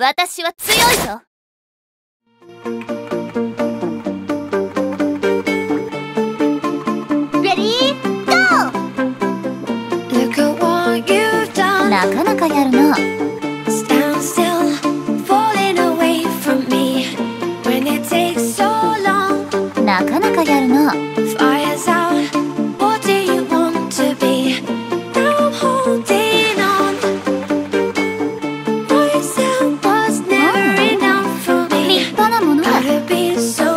私は強いぞ。be so